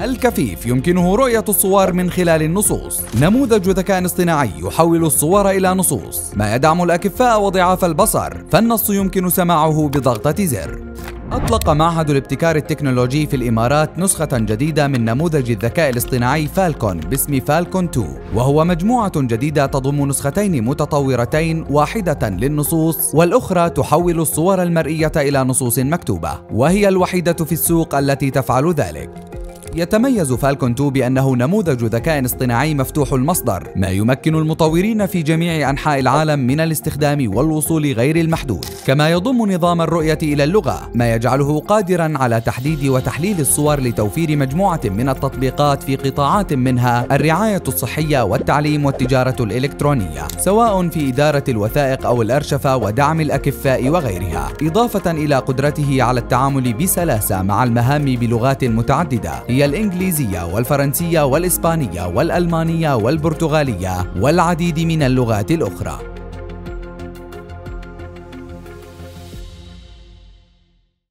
الكفيف يمكنه رؤية الصور من خلال النصوص. نموذج ذكاء اصطناعي يحول الصور إلى نصوص. ما يدعم الأكفاء وضعاف البصر فالنص يمكن سماعه بضغطة زر. أطلق معهد الابتكار التكنولوجي في الإمارات نسخة جديدة من نموذج الذكاء الاصطناعي فالكون باسم فالكون 2 وهو مجموعة جديدة تضم نسختين متطورتين واحدة للنصوص والأخرى تحول الصور المرئية إلى نصوص مكتوبة وهي الوحيدة في السوق التي تفعل ذلك. يتميز فالكون 2 بأنه نموذج ذكاء اصطناعي مفتوح المصدر ما يمكن المطورين في جميع أنحاء العالم من الاستخدام والوصول غير المحدود. كما يضم نظام الرؤية إلى اللغة ما يجعله قادرا على تحديد وتحليل الصور لتوفير مجموعة من التطبيقات في قطاعات منها الرعاية الصحية والتعليم والتجارة الإلكترونية سواء في إدارة الوثائق أو الأرشفة ودعم الأكفاء وغيرها. إضافة إلى قدرته على التعامل بسلاسة مع المهام بلغات متعددة هي الإنجليزية والفرنسية والإسبانية والألمانية والبرتغالية والعديد من اللغات الأخرى.